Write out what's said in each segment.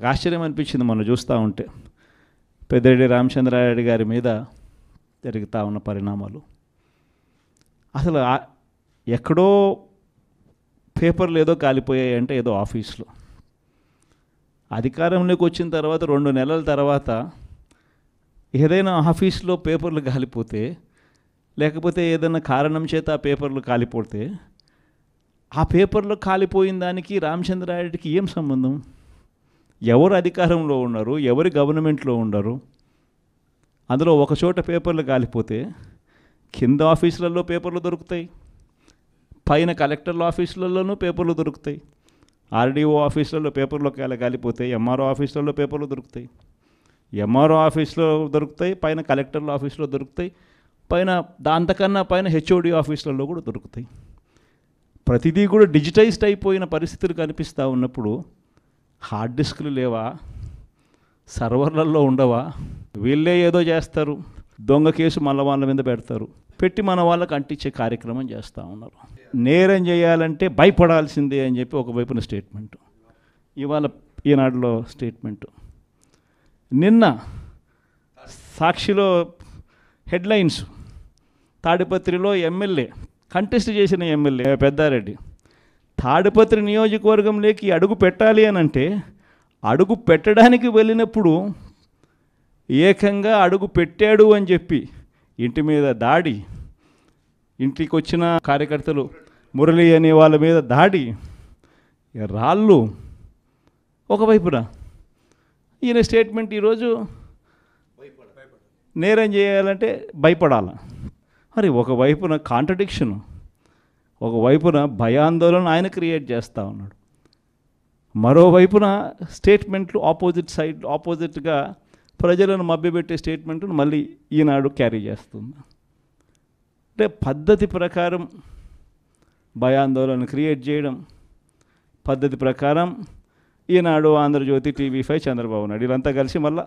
నాకు ఆశ్చర్యం అనిపించింది మనం చూస్తూ ఉంటే. పెద్దిరెడ్డి రామచంద్రారెడ్డి గారి మీద జరుగుతూ ఉన్న పరిణామాలు. అసలు ఎక్కడో పేపర్లు ఏదో కాలిపోయాయి అంటే ఏదో ఆఫీస్లో. అధికారంలోకి వచ్చిన తర్వాత రెండు నెలల తర్వాత ఏదైనా ఆఫీస్లో పేపర్లు కాలిపోతే లేకపోతే ఏదైనా కారణం చేత ఆ పేపర్లు కాలిపోతే ఆ పేపర్లో కాలిపోయిన దానికి రామచంద్రారెడ్డికి ఏం సంబంధం? ఎవరు అధికారంలో ఉన్నారు ఎవరు గవర్నమెంట్లో ఉండరు. అందులో ఒక చోట పేపర్లు కాలిపోతే కింద ఆఫీసులలో పేపర్లు దొరుకుతాయి పైన కలెక్టర్ల ఆఫీసులలోనూ పేపర్లు దొరుకుతాయి ఆర్డీఓ ఆఫీసులలో పేపర్లు ఒకవేళ కాలిపోతాయి ఎంఆర్ఓ ఆఫీసులలో పేపర్లు దొరుకుతాయి. ఎంఆర్ఓ ఆఫీస్లో దొరుకుతాయి పైన కలెక్టర్ల ఆఫీస్లో దొరుకుతాయి పైన దాంతకన్నా పైన హెచ్ఓడి ఆఫీసులలో కూడా దొరుకుతాయి. ప్రతిదీ కూడా డిజిటైజ్డ్ అయిపోయిన పరిస్థితులు కనిపిస్తూ ఉన్నప్పుడు హార్డ్ డిస్క్లు లేవా? సర్వర్లలో ఉండవా? వీళ్ళే ఏదో చేస్తారు. దొంగ కేసు మళ్ళీ వాళ్ళ మీద పెడతారు. పెట్టి మన వాళ్ళకి అంటించే కార్యక్రమం చేస్తూ ఉన్నారు. నేరం చేయాలంటే భయపడాల్సిందే అని చెప్పి ఒకవైపున స్టేట్మెంట్. ఇవాళ ఈనాడులో స్టేట్మెంటు. నిన్న సాక్షిలో హెడ్లైన్స్ తాడిపత్రిలో ఎమ్మెల్యే కంటెస్ట్ చేసిన ఎమ్మెల్యే పెద్దారెడ్డి తాడిపత్రి నియోజకవర్గంలోకి అడుగు పెట్టాలి అని అంటే అడుగు పెట్టడానికి వెళ్ళినప్పుడు ఏకంగా అడుగు పెట్టాడు అని చెప్పి ఇంటి మీద దాడి ఇంటికి వచ్చిన కార్యకర్తలు మురళి అనే వాళ్ళ మీద దాడి రాళ్ళు ఒకవైపున. ఈయన స్టేట్మెంట్ ఈరోజు నేరం చేయాలంటే భయపడాల. మరి ఒకవైపున కాంట్రడిక్షన్. ఒకవైపున భయాందోళన ఆయన క్రియేట్ చేస్తూ ఉన్నాడు. మరోవైపున స్టేట్మెంట్లు ఆపోజిట్ సైడ్ ఆపోజిట్గా ప్రజలను మభ్యపెట్టే స్టేట్మెంట్ను మళ్ళీ ఈనాడు క్యారీ చేస్తుంది. అంటే పద్ధతి ప్రకారం భయాందోళన క్రియేట్ చేయడం పద్ధతి ప్రకారం ఈనాడు ఆంధ్రజ్యోతి టీవీ ఫైవ్ చంద్రబాబు నాయుడు వీళ్ళంతా కలిసి మళ్ళీ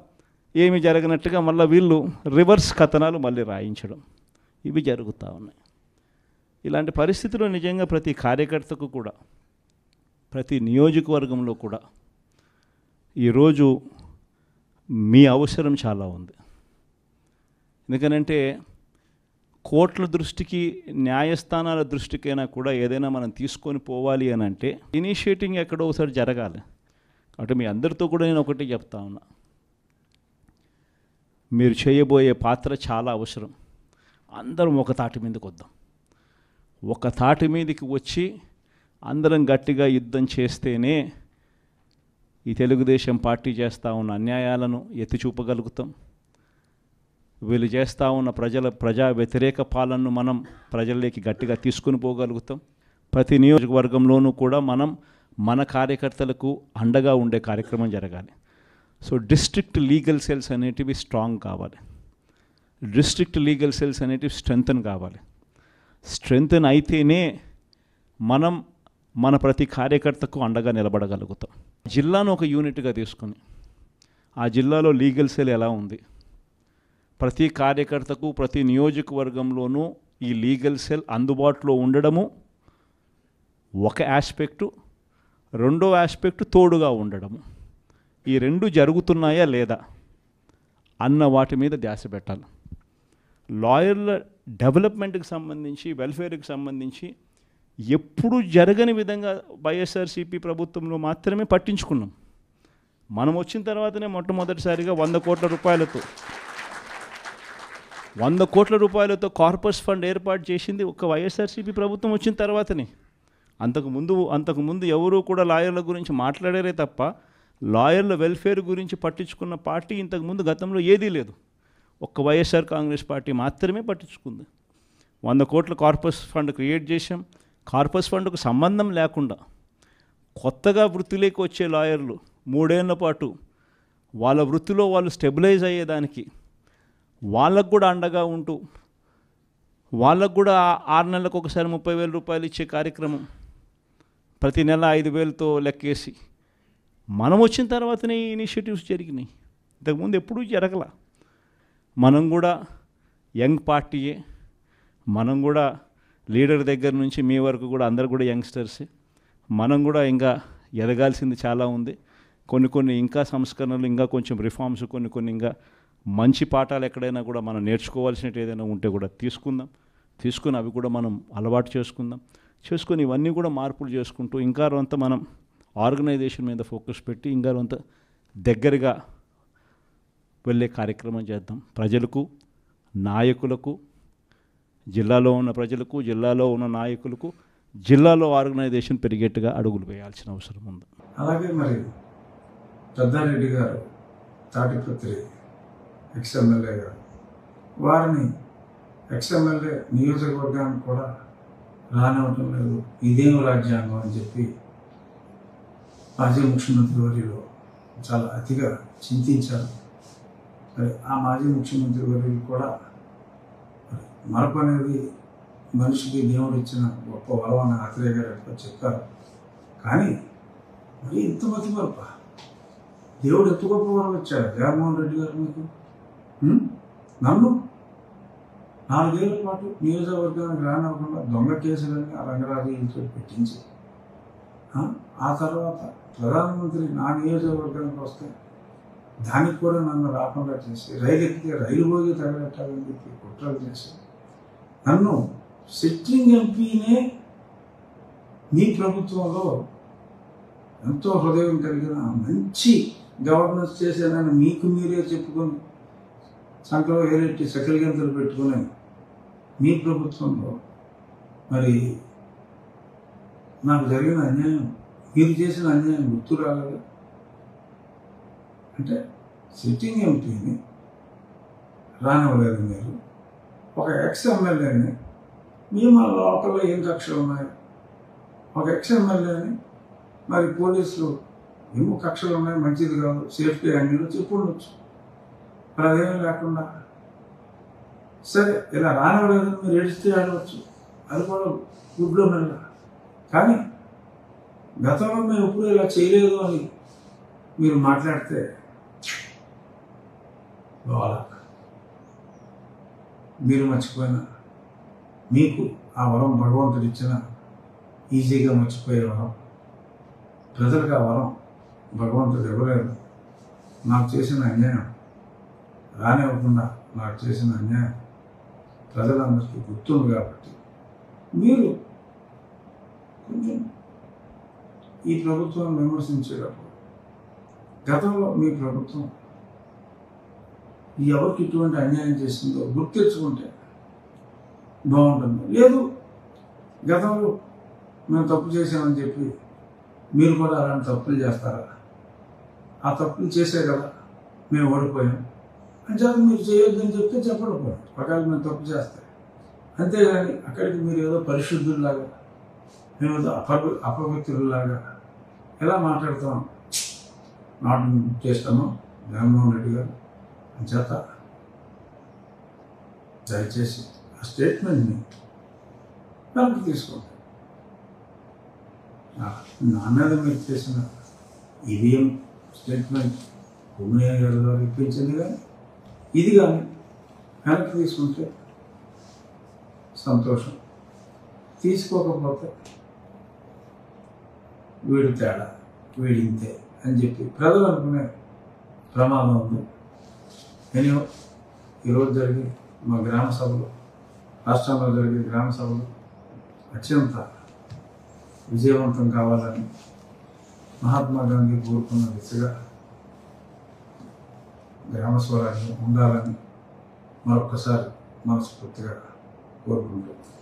ఏమి జరగనట్టుగా మళ్ళీ వీళ్ళు రివర్స్ కథనాలు మళ్ళీ రాయించడం. ఇవి జరుగుతూ ఉన్నాయి. ఇలాంటి పరిస్థితుల్లో నిజంగా ప్రతి కార్యకర్తకు కూడా ప్రతి నియోజకవర్గంలో కూడా ఈరోజు మీ అవసరం చాలా ఉంది. ఎందుకనంటే కోట్ల దృష్టికి న్యాయస్థానాల దృష్టికైనా కూడా ఏదైనా మనం తీసుకొని పోవాలి అని అంటే ఇనిషియేటింగ్ ఎక్కడో ఒకసారి జరగాలి. కాబట్టి మీ అందరితో కూడా నేను ఒకటి చెప్తా ఉన్నా. మీరు చేయబోయే పాత్ర చాలా అవసరం. అందరం ఒక తాటి మీదకి వద్దాం. ఒక తాటి మీదకి వచ్చి అందరం గట్టిగా యుద్ధం చేస్తేనే ఈ తెలుగుదేశం పార్టీ చేస్తూ ఉన్న అన్యాయాలను ఎత్తి చూపగలుగుతాం. వీళ్ళు చేస్తూ ఉన్న ప్రజల ప్రజా వ్యతిరేక పాలనను మనం ప్రజల్లోకి గట్టిగా తీసుకుని పోగలుగుతాం. ప్రతి నియోజకవర్గంలోనూ కూడా మనం మన కార్యకర్తలకు అండగా ఉండే కార్యక్రమం జరగాలి. సో డిస్ట్రిక్ట్ లీగల్ సెల్స్ అనేటివి స్ట్రాంగ్ కావాలి. డిస్ట్రిక్ట్ లీగల్ సెల్స్ అనేటివి స్ట్రెంగ్తన్ కావాలి. స్ట్రెంగ్తన్ అయితేనే మనం మన ప్రతి కార్యకర్తకు అండగా నిలబడగలుగుతాం. జిల్లాను ఒక యూనిట్గా తీసుకుని ఆ జిల్లాలో లీగల్ సెల్ ఎలా ఉంది? ప్రతి కార్యకర్తకు ప్రతి నియోజకవర్గంలోనూ ఈ లీగల్ సెల్ అందుబాటులో ఉండడము ఒక ఆస్పెక్టు. రెండో ఆస్పెక్టు తోడుగా ఉండడము. ఈ రెండు జరుగుతున్నాయా లేదా అన్న వాటి మీద ధ్యాస పెట్టాలి. లాయర్ల డెవలప్మెంట్కి సంబంధించి వెల్ఫేర్కి సంబంధించి ఎప్పుడు జరగని విధంగా వైఎస్ఆర్సీపీ ప్రభుత్వంలో మాత్రమే పట్టించుకున్నాం. మనం వచ్చిన తర్వాతనే మొట్టమొదటిసారిగా వంద కోట్ల రూపాయలతో వంద కోట్ల రూపాయలతో కార్పస్ ఫండ్ ఏర్పాటు చేసింది ఒక వైఎస్ఆర్సీపీ ప్రభుత్వం వచ్చిన తర్వాతనే. అంతకుముందు అంతకుముందు ఎవరూ కూడా లాయర్ల గురించి మాట్లాడారే తప్ప లాయర్ల వెల్ఫేర్ గురించి పట్టించుకున్న పార్టీ ఇంతకుముందు గతంలో ఏదీ లేదు. ఒక్క వైఎస్ఆర్ కాంగ్రెస్ పార్టీ మాత్రమే పట్టించుకుంది. వంద కోట్ల కార్పస్ ఫండ్ క్రియేట్ చేశాం. కార్పస్ ఫండ్కు సంబంధం లేకుండా కొత్తగా వృత్తిలోకి వచ్చే లాయర్లు మూడేళ్ళ పాటు వాళ్ళ వృత్తిలో వాళ్ళు స్టెబిలైజ్ అయ్యేదానికి వాళ్ళకు కూడా అండగా ఉంటూ వాళ్ళకు కూడా ఆరు నెలలకు ఒకసారి ముప్పై వేల రూపాయలు ఇచ్చే కార్యక్రమం ప్రతి నెల ఐదు వేలతో లెక్కేసి మనం వచ్చిన తర్వాతనే ఈ ఇనిషియేటివ్స్ జరిగినాయి. ఇంతకుముందు ఎప్పుడూ జరగల. మనం కూడా యంగ్ పార్టీయే. మనం కూడా లీడర్ దగ్గర నుంచి మీ వరకు కూడా అందరు కూడా యంగ్స్టర్సే. మనం కూడా ఇంకా ఎదగాల్సింది చాలా ఉంది. కొన్ని కొన్ని ఇంకా సంస్కరణలు ఇంకా కొంచెం రిఫార్మ్స్ కొన్ని కొన్ని ఇంకా మంచి పాఠాలు ఎక్కడైనా కూడా మనం నేర్చుకోవాల్సినట్టు ఏదైనా ఉంటే కూడా తీసుకుందాం. తీసుకుని అవి కూడా మనం అలవాటు చేసుకుందాం. చేసుకొని ఇవన్నీ కూడా మార్పులు చేసుకుంటూ ఇంకా అంత మనం ఆర్గనైజేషన్ మీద ఫోకస్ పెట్టి ఇంకా అంత దగ్గరగా వెళ్ళే కార్యక్రమం చేద్దాం. ప్రజలకు నాయకులకు జిల్లాలో ఉన్న ప్రజలకు జిల్లాలో ఉన్న నాయకులకు జిల్లాలో ఆర్గనైజేషన్ పెరిగేట్టుగా అడుగులు వేయాల్సిన అవసరం ఉంది. అలాగే మరి పెద్దారెడ్డి గారు తాటిపత్రి ఎక్స్ఎమ్మెల్యే గారు వారిని ఎక్స్ఎమ్మెల్యే నియోజకవర్గానికి కూడా రానివ్వటం లేదు. ఇదేం రాజ్యాంగం అని చెప్పి మాజీ ముఖ్యమంత్రి వర్యులు చాలా అతిగా చింతించారు. మరి ఆ మాజీ ముఖ్యమంత్రి వర్యులు కూడా మరపు అనేది మనిషికి దేవుడు ఇచ్చిన గొప్ప వరం అని ఆత్రేయ గారు ఎప్పుడో చెప్పారు. కానీ మరి ఇంత మతి మరప? దేవుడు ఎంత గొప్ప వరం ఇచ్చాడు? జగన్మోహన్ రెడ్డి గారు మీకు? నన్ను? నాలుగేళ్ళ పాటు నియోజకవర్గానికి రానివ్వకుండా దొంగ కేసులని ఆ రంగరాజు పెట్టించి ఆ తర్వాత ప్రధానమంత్రి నా నియోజకవర్గానికి వస్తే దానికి కూడా నన్ను రాకుండా చేసి రైలు ఎక్కితే రైలు పోయి తగలెట్టాలని చెప్పి కుట్రలు చేసి నన్ను సిట్టింగ్ ఎంపీనే మీ ప్రభుత్వంలో ఎంతో హృదయం కలిగిన మంచి గవర్నెన్స్ చేశానని మీకు మీరే చెప్పుకొని సంకలో ఏరెట్టి సకల గంతలు పెట్టుకుని మీ ప్రభుత్వంలో మరి నాకు జరిగిన అన్యాయం మీరు చేసిన అన్యాయం గుర్తు రాలేదు అంటే సిట్టింగ్ ఎంపీని రానివ్వలేదు మీరు. ఒక ఎక్స్ ఎమ్మెల్యేని మీ మన లోపల ఏం కక్షలు ఉన్నాయి? ఒక ఎక్స్ ఎమ్మెల్యేని మరి పోలీసులు ఏమో కక్షలు ఉన్నాయి? మంచిది కాదు. సేఫ్టీ యాంగిల్ చెప్పు మరి అదేమీ లేకుండా. సరే ఇలా రానివ్వలేదు మీరు ఏడిస్తే ఆడవచ్చు అది కూడా గుడ్లో మెల్ల. కానీ గతంలో మేము ఎప్పుడు ఇలా చేయలేదు అని మీరు మాట్లాడితే బాగా మీరు మర్చిపోయిన మీకు ఆ వరం భగవంతుడు ఇచ్చిన ఈజీగా మర్చిపోయే వరం ప్రజలకు ఆ వరం భగవంతుడు ఇవ్వలేదు. నాకు చేసిన అన్యాయం రానివ్వకుండా నాకు చేసిన అన్యాయం ప్రజలందరికీ గుర్తుంది కాబట్టి మీరు కొంచెం ఈ ప్రభుత్వాన్ని విమర్శించేటప్పుడు గతంలో మీ ప్రభుత్వం ఎవరికి ఇటువంటి అన్యాయం చేసిందో గుర్తు తెచ్చుకుంటే బాగుంటుంది. లేదు గతంలో మేము తప్పు చేసామని చెప్పి మీరు కూడా అలాంటి తప్పులు చేస్తారా? ఆ తప్పులు చేసే కదా మేము ఓడిపోయాం. అంటే మీరు చేయొద్దని చెప్తే చెప్పడం ఒకవేళ మేము తప్పు చేస్తే అంతేగాని అక్కడికి మీరు ఏదో పరిశుద్ధుల్లాగా మేము ఏదో అపవి అపవిత్రుల్లాగా ఎలా మాట్లాడుతాం? నాటకం చేస్తాము? జగన్మోహన్ రెడ్డి గారు? చేత దయచేసి ఆ స్టేట్మెంట్ని వెనక్కి తీసుకోండి. నా- మీద మీరు చేసిన ఈవీఎం స్టేట్మెంట్ భూమినయ్య గారి ద్వారా ఇప్పించింది కానీ ఇది కానీ వెనక్కి తీసుకుంటే సంతోషం. తీసుకోకపోతే వీడు తేడా వీడింతే అని చెప్పి ప్రజలు అనుకునే ప్రమాదం ఉంది. నేను ఈరోజు జరిగి మా గ్రామ సభలు రాష్ట్రంలో జరిగే గ్రామ సభలు అత్యంత విజయవంతం కావాలని మహాత్మా గాంధీ కోరుకున్న దిశగా గ్రామ స్వరాజ్యం ఉండాలని మరొకసారి మనస్ఫూర్తిగా కోరుకుంటున్నాను.